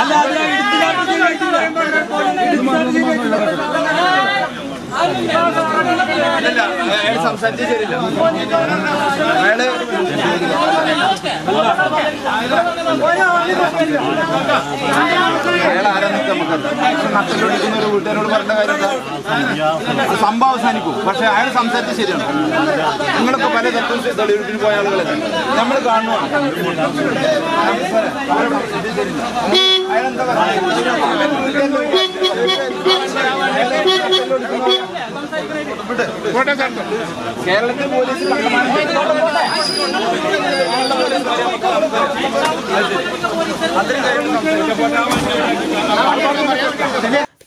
അല്ലാതെ അല്ലല്ല അയാൾ സംസാരിച്ച ശരിയില്ല അയാൾ അയാൾ ആരാന്നൊക്കെ നമുക്ക് നട്ടലൊടിക്കുന്ന ഒരു വീട്ടുകാരോട് പറഞ്ഞ കാര്യം സംഭവം അവസാനിക്കും. പക്ഷെ അയാൾ സംസാരിച്ച ശരിയാണ്. നിങ്ങളൊക്കെ പല തത്വം തെളിവെടുപ്പിന് പോയ ആളുകളെ നമ്മൾ കാണുവാണ്. അയാളെന്താ കേരളത്തിൽ പോലീസ്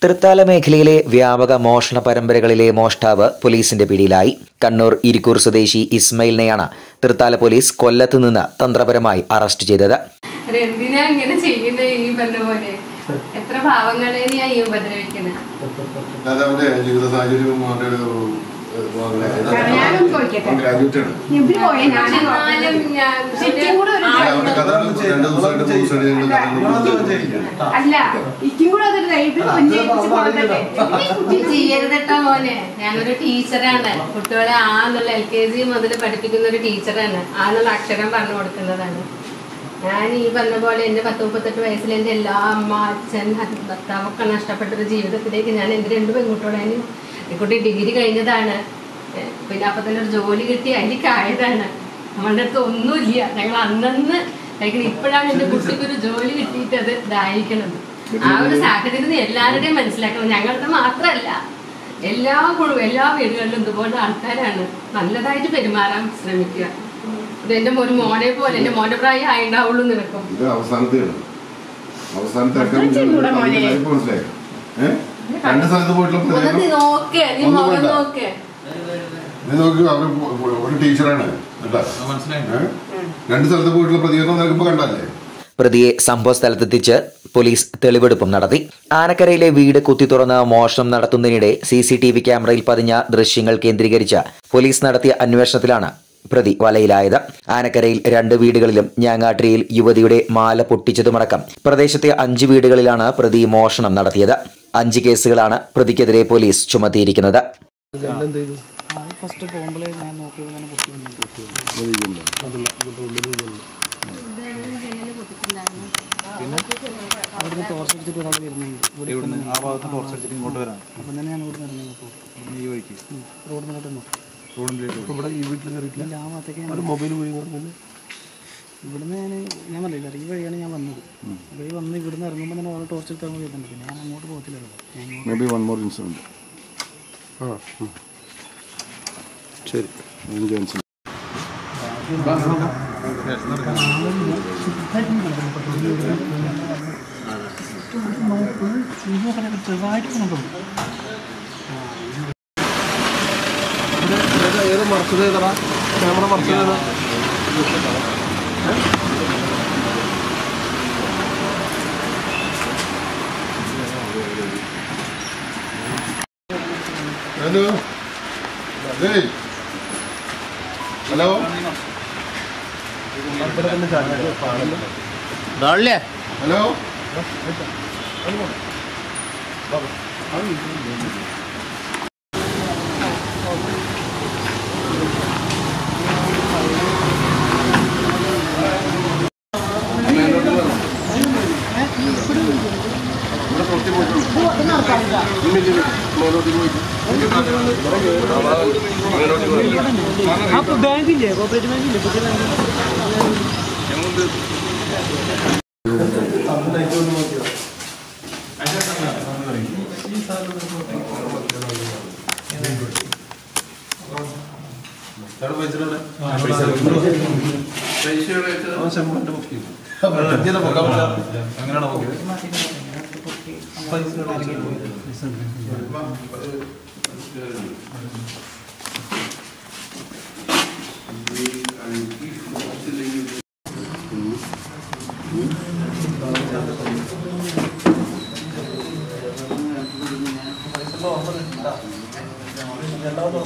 തൃത്താല മേഖലയിലെ വ്യാപക മോഷണ പരമ്പരകളിലെ മോഷ്ടാവ് പോലീസിന്റെ പിടിയിലായി. കണ്ണൂർ ഇരിക്കൂർ സ്വദേശി ഇസ്മയിലിനെയാണ് തൃത്താല പോലീസ് കൊല്ലത്ത് നിന്ന് തന്ത്രപരമായി അറസ്റ്റ് ചെയ്തത്. എന്തിനാ ഇങ്ങനെ ചെയ്യുന്നത് ഈ പറഞ്ഞ പോലെ? എത്ര ഞാൻ ഈ ജീവിത സാഹചര്യവും അല്ല ഇക്കും കൂടെ അതൊരു ചെയ്യരുതട്ടോ മോനെ. ഞാനൊരു ടീച്ചറാണ്. കുട്ടികളെ ആ എന്നുള്ള എൽ കെ ജി മുതൽ പഠിപ്പിക്കുന്ന ഒരു ടീച്ചറാണ്. ആ എന്നുള്ള അക്ഷരം പറഞ്ഞു കൊടുക്കുന്നതാണ്. ഞാൻ ഈ പറഞ്ഞ പോലെ എന്റെ പത്ത് മുപ്പത്തെട്ട് വയസ്സിൽ എന്റെ എല്ലാ അമ്മ അച്ഛൻ ഭർത്താവൊക്കെ നഷ്ടപ്പെട്ടൊരു ജീവിതത്തിലേക്ക് ഞാൻ എന്റെ രണ്ട് പെൺകുട്ടികളെയും ഈ കുട്ടി ഡിഗ്രി കഴിഞ്ഞതാണ്. പിന്നെ അപ്പം തന്നെ ഒരു ജോലി കിട്ടി അതിലേക്കായതാണ്. നമ്മളുടെ അടുത്ത് ഒന്നുമില്ല. ഞങ്ങൾ അന്നന്ന് കഴിക്കണം. ഇപ്പോഴാണ് എന്റെ കുട്ടിക്ക് ഒരു ജോലി കിട്ടിയിട്ട് അത് ഇതായിരിക്കണത്. ആ ഒരു സാഹചര്യം എല്ലാവരുടെയും മനസ്സിലാക്കണം. ഞങ്ങളുടെ മാത്രമല്ല. എല്ലാ എല്ലാ വീടുകളിലും ഇതുപോലെ ആൾക്കാരാണ് നല്ലതായിട്ട് പെരുമാറാൻ ശ്രമിക്കുക. ഇത് എന്റെ മോനെ പോലെ എന്റെ മോന്റെ പ്രായം ആയിണ്ടാവുള്ളൂ നിനക്കും. ഇത് അവസാനത്തെയാണ് അവസാനത്തെ അത്ര ചെയ്യൂടാ മോനെ. ഇപ്പൊ മനസ്സിലായോ? രണ്ട് സ്ഥലത്ത് പോയിട്ടുള്ള ഒന്ന് നീ പ്രതികരണം നീ മുഖം വേണ്ട. നോക്ക്. നീ നോക്ക് ഒരു ടീച്ചറാണ്. രണ്ട് സ്ഥലത്ത് പോയിട്ടുള്ള പ്രതികരണം നിനക്കിപ്പോ കണ്ടല്ലേ പ്രതിയെ സംഭവ സ്ഥലത്തെത്തിച്ച് പോലീസ് തെളിവെടുപ്പും നടത്തി. ആനക്കരയിലെ വീട് കുത്തി തുറന്ന് മോഷണം നടത്തുന്നതിനിടെ സി സി ടി വി ക്യാമറയിൽ പതിഞ്ഞ ദൃശ്യങ്ങൾ കേന്ദ്രീകരിച്ച് പോലീസ് നടത്തിയ അന്വേഷണത്തിലാണ് പ്രതി വലയിലായത്. ആനക്കരയിൽ രണ്ട് വീടുകളിലും ഞാങ്ങാട്ടിരിയിൽ യുവതിയുടെ മാല പൊട്ടിച്ചതുമടക്കം പ്രദേശത്തെ അഞ്ച് വീടുകളിലാണ് പ്രതി മോഷണം നടത്തിയത്. അഞ്ച് കേസുകളാണ് പ്രതിക്കെതിരെ പോലീസ് ചുമത്തിയിരിക്കുന്നത്. ഫസ്റ്റ് പോകുമ്പോഴേ ഞാൻ നോക്കിയപ്പോൾ തന്നെ പൊട്ടി അവിടുന്ന് ടോർച്ച് അടിച്ചിട്ട് ഒരാൾ വരുന്നുണ്ട് ഇവിടെ ആ ഭാഗത്ത് ടോർച്ച് അടിച്ചിട്ട് ഇങ്ങോട്ട് വരാം. അപ്പം തന്നെ ഞാൻ ഇവിടെ ഇറങ്ങി പോകും ഈ വഴിക്ക്. നോക്കും റോഡിലേക്ക് ഇവിടെ ഈ വീട്ടിൽ കയറിയിട്ടില്ല ഇല്ല ആ ഭാഗത്തേക്ക് ഞാൻ മൊബൈൽ പോയി പറഞ്ഞത് ഇവിടുന്ന് ഞാൻ ഞാൻ പറഞ്ഞില്ല ഈ വഴിയാണ് ഞാൻ വന്നത്. വഴി വന്ന് ഇവിടുന്ന് ഇറങ്ങുമ്പോൾ തന്നെ വളരെ ടോർച്ച് എടുക്കാൻ വരുന്നുണ്ട് പിന്നെ ഞാൻ അങ്ങോട്ട് പോകത്തില്ലല്ലോ may be one more incident ആ ശരി. അതിന് ചാൻസ് ചെറുതായിട്ട് മറച്ചത് ഏതാ ക്യാമറ മറച്ചത് ഏതാ ഹലോ ഹലോ ഹലോ ഹലോ അപ്പോൾ ബാങ്കില്ലേ? കോപ്പറേറ്റീവ് ബാങ്കില്ലേ? പുതിയ ബാങ്ക്. എങ്ങനെയാണ് നോക്കിയത് രണ്ടാമത്തെ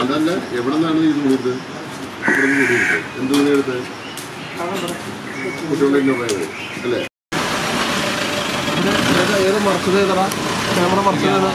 അതല്ല എവിടെ നിന്നാണ് ഈ തുണി എടുത്തത് ഇവിടെ നിന്ന് തുണി എടുത്തത് എന്ത് തുണി എടുത്തത് കുട്ടികളുടെ പോയത് അല്ലേ ഏത് മറച്ചത് ഏതാ ക്യാമറ മറച്ചത് ഏതാ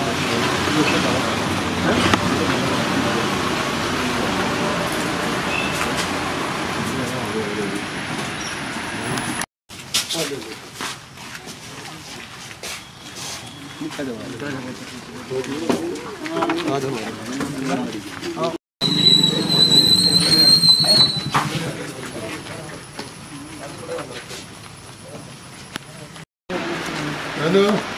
ഹലോ. ഏയ്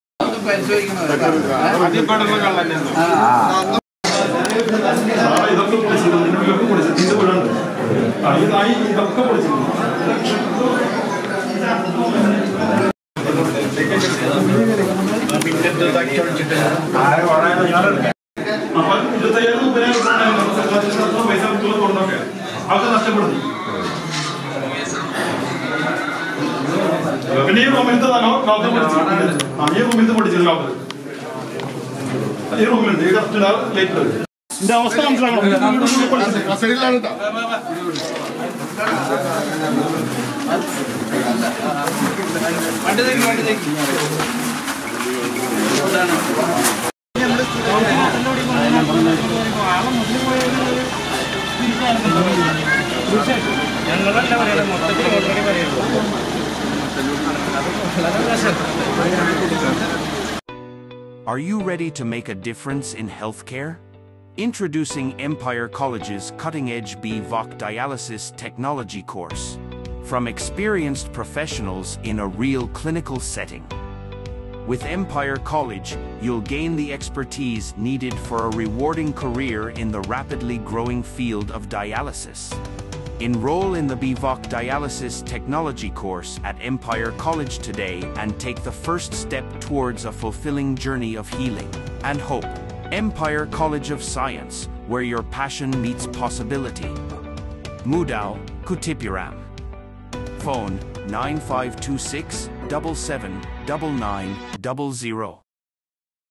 പരിശോധിക്കുന്നത് ഇതൊക്കെ അപ്പൊ ഇരുപത്തയ്യായിരം മുപ്പതിനായിരം പൈസ കൊണ്ടൊക്കെ അതൊക്കെ നഷ്ടപ്പെടുന്നു പിന്നെ ഈ റൂമിലത്തെ ലോക്കൽ പഠിച്ചു ഈ റൂമിലത്തെ പഠിച്ചത് ലോക്കൽ ഈ റൂമിലുണ്ട് ഈ കറക്റ്റ് ലൈറ്റ് എന്റെ അവസ്ഥ മനസ്സിലാക്കണം. Are you ready to make a difference in healthcare? Introducing Empire College's cutting edge BVOC dialysis technology course. From experienced professionals in a real clinical setting. With Empire College, you'll gain the expertise needed for a rewarding career in the rapidly growing field of dialysis. Enroll in the BVOC Dialysis Technology course at Empire College today and take the first step towards a fulfilling journey of healing and hope. Empire College of Science, where your passion meets possibility. Mudao, Kutipuram. Phone 9526 779900.